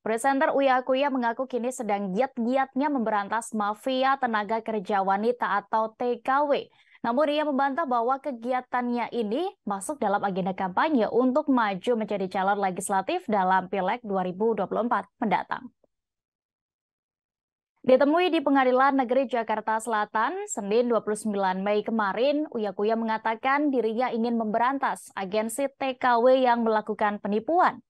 Presenter Uya Kuya mengaku kini sedang giat-giatnya memberantas mafia tenaga kerja wanita atau TKW. Namun ia membantah bahwa kegiatannya ini masuk dalam agenda kampanye untuk maju menjadi calon legislatif dalam Pileg 2024 mendatang. Ditemui di Pengadilan Negeri Jakarta Selatan, Senin 29 Mei kemarin, Uya Kuya mengatakan dirinya ingin memberantas agensi TKW yang melakukan penipuan.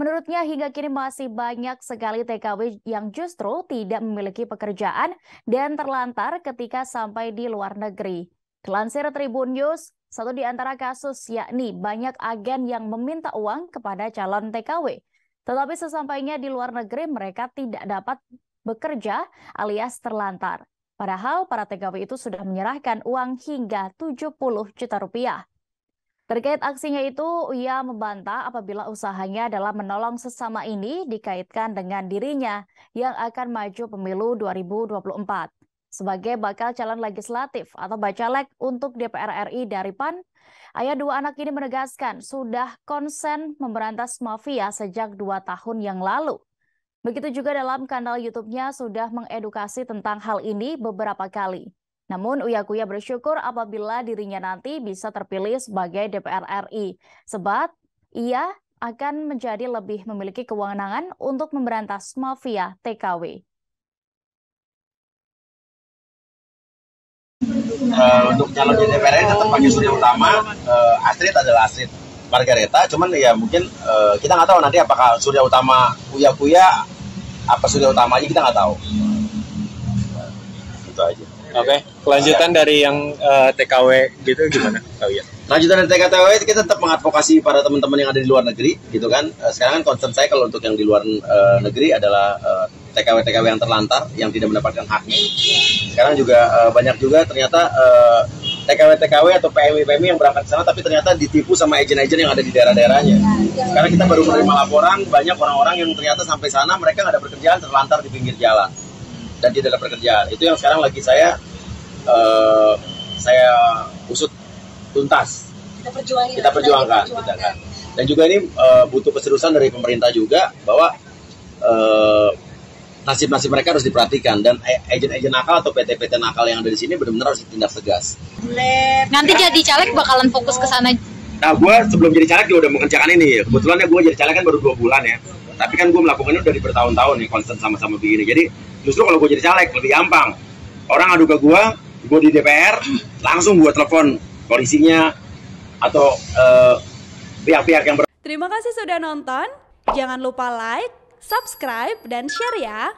Menurutnya hingga kini masih banyak sekali TKW yang justru tidak memiliki pekerjaan dan terlantar ketika sampai di luar negeri. Dilansir Tribun News, satu di antara kasus yakni banyak agen yang meminta uang kepada calon TKW. Tetapi sesampainya di luar negeri mereka tidak dapat bekerja alias terlantar. Padahal para TKW itu sudah menyerahkan uang hingga 70 juta rupiah. Terkait aksinya itu, ia membantah apabila usahanya adalah menolong sesama ini dikaitkan dengan dirinya yang akan maju pemilu 2024. Sebagai bakal calon legislatif atau bacalek untuk DPR RI dari PAN, ayah dua anak ini menegaskan sudah konsen memberantas mafia sejak dua tahun yang lalu. Begitu juga dalam kanal YouTube-nya sudah mengedukasi tentang hal ini beberapa kali. Namun Uya Kuya bersyukur apabila dirinya nanti bisa terpilih sebagai DPR RI. Sebab ia akan menjadi lebih memiliki kewenangan untuk memberantas mafia TKW. Uh, eh, untuk calon DPR RI tetap pakai surya utama, uh, Astrid adalah Astrid Margareta, cuman ya mungkin uh, kita nggak tahu nanti apakah surya utama Uya Kuya apa sudah utama aja kita nggak tahu oke okay. kelanjutan ya. dari yang uh, eh, TKW gitu gimana oh iya lanjutan dari TKW kita tetap mengadvokasi para teman-teman yang ada di luar negeri gitu kan uh, sekarang kan concern saya kalau untuk yang di luar uh, negeri adalah uh, TKW TKW yang terlantar yang tidak mendapatkan haknya sekarang juga uh, banyak juga ternyata uh, TKW TKW atau PMI PMI yang berangkat ke sana tapi ternyata ditipu sama agen-agen yang ada di daerah-daerahnya. Karena kita baru menerima laporan banyak orang-orang yang ternyata sampai sana mereka nggak ada pekerjaan terlantar di pinggir jalan dan tidak ada pekerjaan. Itu yang sekarang lagi saya uh, saya usut tuntas. Kita perjuangkan. Kita perjuangkan, kita kan. Dan juga ini uh, butuh keseriusan dari pemerintah juga bahwa uh, nasib-nasib mereka harus diperhatikan dan agen-agen nakal atau PT-PT nakal yang ada di sini benar-benar harus ditindak tegas. Nanti jadi caleg bakalan fokus ke sana. Nah, gue sebelum jadi caleg juga udah mengerjakan ini. Kebetulan ya gue jadi caleg kan baru dua bulan ya. Tapi kan gue melakukannya udah di bertahun-tahun nih, konsen sama-sama begini. Jadi justru kalau gue jadi caleg lebih gampang. Orang adu ke gue, gue di DPR, langsung gue telepon polisinya atau eh, pihak-pihak uh, yang ber Terima kasih sudah nonton. Jangan lupa like, subscribe, dan share ya.